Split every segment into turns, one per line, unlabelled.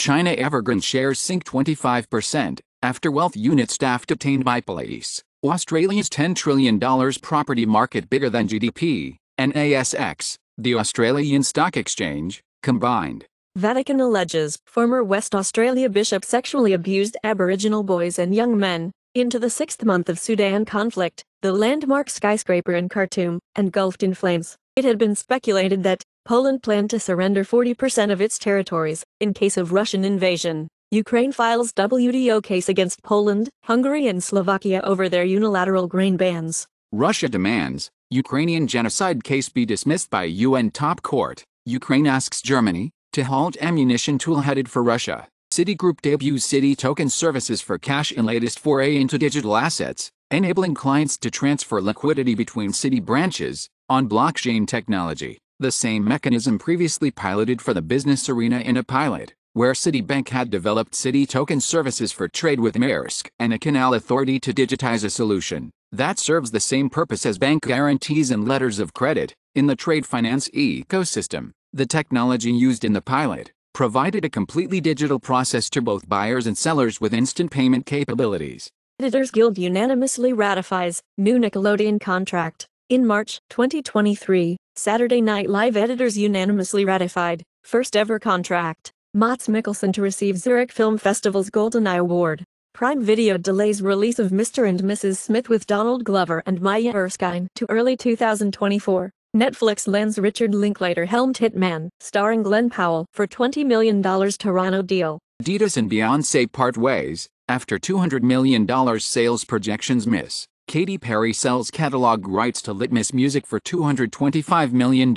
China Evergrande shares sink 25% after wealth unit staff detained by police. Australia's $10 trillion property market bigger than GDP, and ASX, the Australian Stock Exchange, combined.
Vatican alleges former West Australia bishop sexually abused Aboriginal boys and young men. Into the sixth month of Sudan conflict, the landmark skyscraper in Khartoum engulfed in flames. It had been speculated that Poland planned to surrender 40% of its territories in case of Russian invasion. Ukraine files WTO case against Poland, Hungary, and Slovakia over their unilateral grain bans.
Russia demands Ukrainian genocide case be dismissed by UN top court. Ukraine asks Germany to halt ammunition tool headed for Russia. Citigroup debuts Citi token services for cash in latest foray into digital assets, enabling clients to transfer liquidity between Citi branches on blockchain technology. The same mechanism previously piloted for the business arena in a pilot, where Citibank had developed Citi token services for trade with Maersk and a canal authority to digitize a solution that serves the same purpose as bank guarantees and letters of credit in the trade finance ecosystem. The technology used in the pilot provided a completely digital process to both buyers and sellers with instant payment capabilities.
Editors Guild unanimously ratifies new Nickelodeon contract. In March 2023, Saturday Night Live editors unanimously ratified first ever contract. Mads Mikkelsen to receive Zurich Film Festival's Golden Eye Award. Prime Video delays release of Mr. and Mrs. Smith with Donald Glover and Maya Erskine to early 2024. Netflix lands Richard Linklater helmed Hitman, starring Glen Powell, for $20 million Toronto deal.
Adidas and Beyonce part ways after $200 million sales projections miss. Katy Perry sells catalog rights to Litmus Music for $225 million.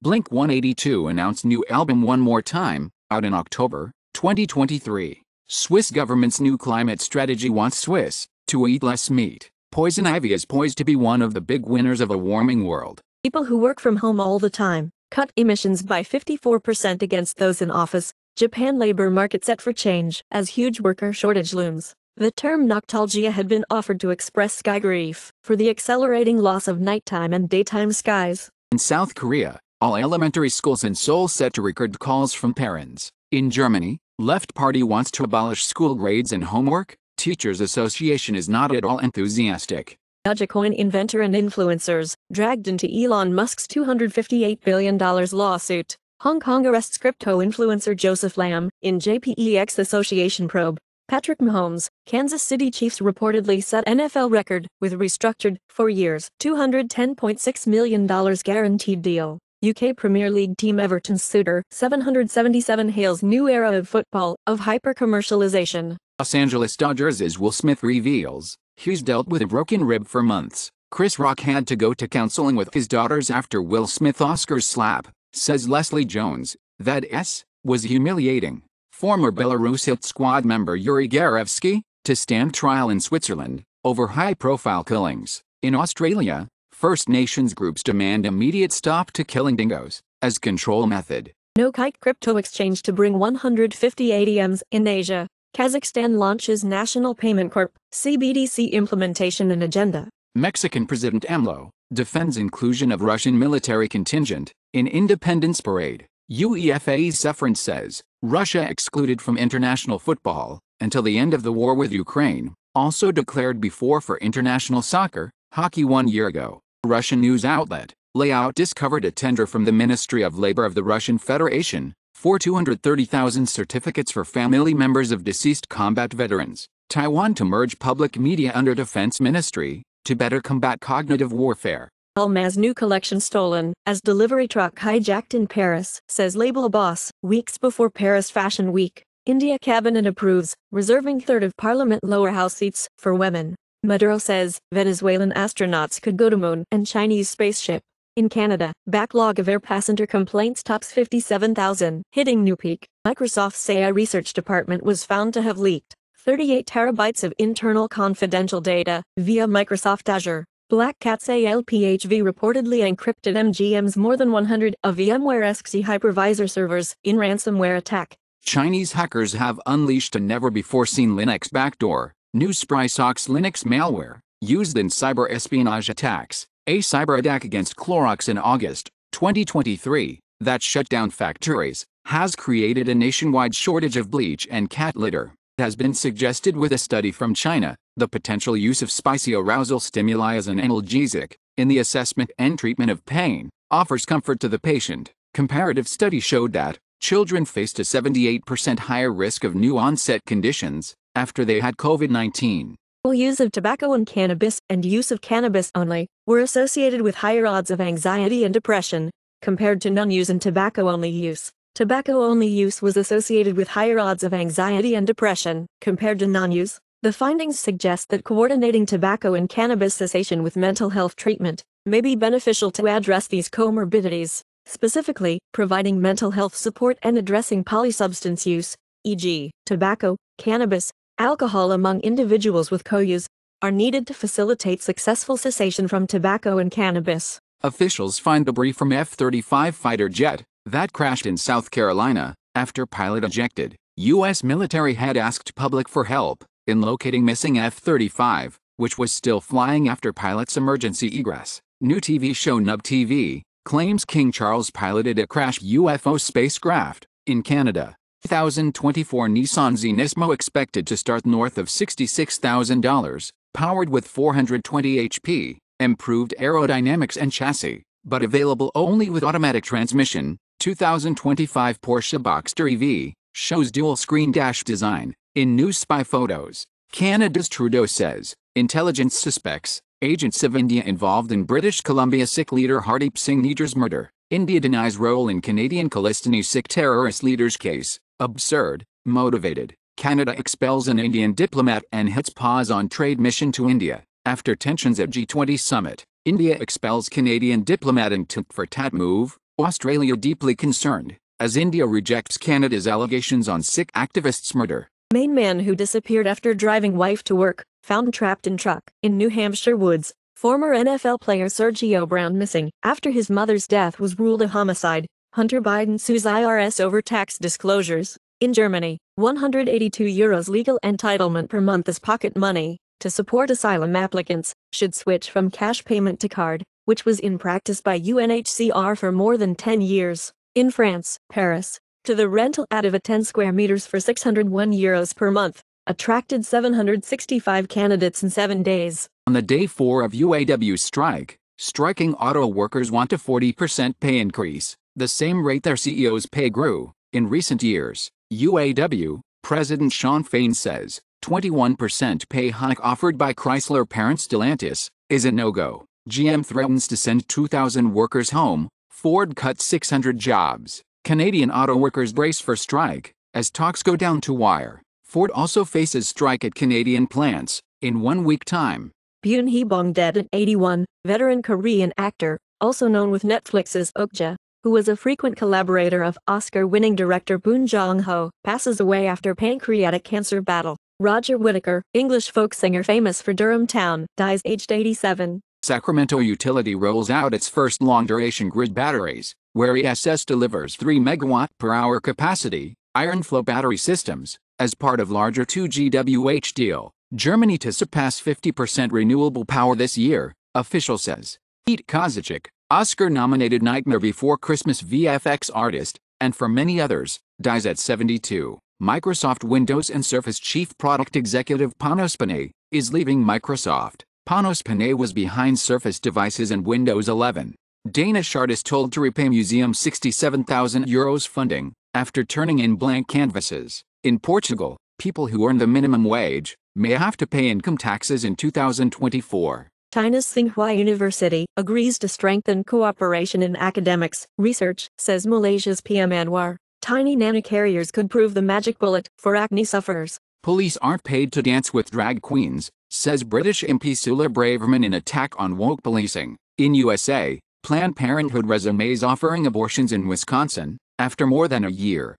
Blink 182 announced new album One More Time, out in October 2023. Swiss government's new climate strategy wants Swiss to eat less meat. Poison ivy is poised to be one of the big winners of a warming world.
People who work from home all the time cut emissions by 54% against those in office. Japan labor market set for change as huge worker shortage looms. The term noctalgia had been offered to express sky grief for the accelerating loss of nighttime and daytime skies.
In South Korea, all elementary schools in Seoul set to record calls from parents. In Germany, Left Party wants to abolish school grades and homework. Teachers Association is not at all enthusiastic.
Dogecoin inventor and influencers dragged into Elon Musk's $258 billion lawsuit. Hong Kong arrests crypto influencer Joseph Lam in JPEX Association probe. Patrick Mahomes, Kansas City Chiefs reportedly set NFL record with restructured, four years, $210.6 million guaranteed deal. UK Premier League team Everton's suitor, 777 hails new era of football, of hyper-commercialization.
Los Angeles Dodgers' Will Smith reveals He's dealt with a broken rib for months. Chris Rock had to go to counseling with his daughters after Will Smith Oscars slap, says Leslie Jones. That S was humiliating. Former Belarus hit squad member Yuri Garevsky to stand trial in Switzerland over high-profile killings. In Australia, First Nations groups demand immediate stop to killing dingoes as control method.
No kite crypto exchange to bring 150 ATMs in Asia. Kazakhstan launches National Payment Corp. CBDC implementation and agenda.
Mexican President AMLO defends inclusion of Russian military contingent in Independence Parade. UEFA Ceferin says Russia excluded from international football until the end of the war with Ukraine, also declared before for international soccer, hockey one year ago. Russian news outlet Layout discovered a tender from the Ministry of Labor of the Russian Federation for 230,000 certificates for family members of deceased combat veterans. Taiwan to merge public media under Defense Ministry to better combat cognitive warfare.
Almaz new collection stolen as delivery truck hijacked in Paris, says label boss, weeks before Paris Fashion Week. India cabinet approves, reserving third of parliament lower house seats for women. Maduro says Venezuelan astronauts could go to moon and Chinese spaceship. In Canada, backlog of air passenger complaints tops 57,000, hitting new peak. Microsoft's AI research department was found to have leaked 38 terabytes of internal confidential data via Microsoft Azure. Black Cat's ALPHV reportedly encrypted MGM's more than 100 of VMware ESXi hypervisor servers in ransomware attack.
Chinese hackers have unleashed a never-before-seen Linux backdoor, new SprySOCKS Linux malware, used in cyber espionage attacks a cyber attack against Clorox in August 2023 that shut down factories, has created a nationwide shortage of bleach and cat litter. Has been suggested with a study from China, the potential use of spicy arousal stimuli as an analgesic in the assessment and treatment of pain offers comfort to the patient. Comparative study showed that children faced a 78% higher risk of new onset conditions after they had COVID 19.
Use of tobacco and cannabis and use of cannabis only were associated with higher odds of anxiety and depression compared to non-use and tobacco only use. Tobacco only use was associated with higher odds of anxiety and depression compared to non-use. The findings suggest that coordinating tobacco and cannabis cessation with mental health treatment may be beneficial to address these comorbidities, specifically, providing mental health support and addressing polysubstance use, e.g., tobacco, cannabis, alcohol among individuals with co-use, are needed to facilitate successful cessation from tobacco and cannabis.
Officials find debris from F-35 fighter jet that crashed in South Carolina after pilot ejected. U.S. military had asked public for help in locating missing F-35, which was still flying after pilot's emergency egress. New TV show Nub TV claims King Charles piloted a crashed UFO spacecraft in Canada. 2024 Nissan Z Nismo expected to start north of $66,000, powered with 420 HP, improved aerodynamics and chassis, but available only with automatic transmission. 2025 Porsche Boxster EV shows dual-screen dash design in new spy photos. Canada's Trudeau says intelligence suspects agents of India involved in British Columbia Sikh leader Hardeep Singh Nijjar's murder. India denies role in Canadian Khalistani Sikh terrorist leader's case. Absurd, motivated. Canada expels an Indian diplomat and hits pause on trade mission to India. After tensions at G20 summit, India expels Canadian diplomat in tit for tat move. Australia deeply concerned, as India rejects Canada's allegations on Sikh activists' murder.
Maine man who disappeared after driving wife to work, found trapped in truck in New Hampshire woods. Former NFL player Sergio Brown missing after his mother's death was ruled a homicide. Hunter Biden sues IRS over tax disclosures. In Germany, 182 euros legal entitlement per month as pocket money to support asylum applicants should switch from cash payment to card, which was in practice by UNHCR for more than 10 years. In France, Paris, to the rental out of a 10 square meters for 601 euros per month, attracted 765 candidates in seven days.
On the day four of UAW strike, striking auto workers want a 40% pay increase, the same rate their CEO's pay grew. In recent years, UAW, President Shawn Fain says, 21% pay hike offered by Chrysler parent Stellantis is a no-go. GM threatens to send 2,000 workers home. Ford cuts 600 jobs. Canadian auto workers brace for strike as talks go down to wire. Ford also faces strike at Canadian plants in one week time.
Byun Hee Bong dead at 81, veteran Korean actor, also known with Netflix's Okja, who was a frequent collaborator of Oscar-winning director Bong Joon-ho, passes away after pancreatic cancer battle. Roger Whittaker, English folk singer famous for Durham Town, dies aged 87.
Sacramento Utility rolls out its first long-duration grid batteries, where ESS delivers 3 megawatt per hour capacity, iron flow battery systems, as part of larger 2GWH deal. Germany to surpass 50% renewable power this year, official says. Pete Kozachik, Oscar-nominated Nightmare Before Christmas VFX artist, and for many others, dies at 72. Microsoft Windows and Surface Chief Product Executive Panos Panay is leaving Microsoft. Panos Panay was behind Surface devices and Windows 11. Danish artist told to repay museum 67,000 euros funding after turning in blank canvases. In Portugal, people who earn the minimum wage may have to pay income taxes in 2024.
China's Tsinghua University agrees to strengthen cooperation in academics, research, says Malaysia's PM Anwar. Tiny nanocarriers could prove the magic bullet for acne sufferers.
Police aren't paid to dance with drag queens, says British MP Suella Braverman in attack on woke policing. In USA, Planned Parenthood resumes offering abortions in Wisconsin after more than a year.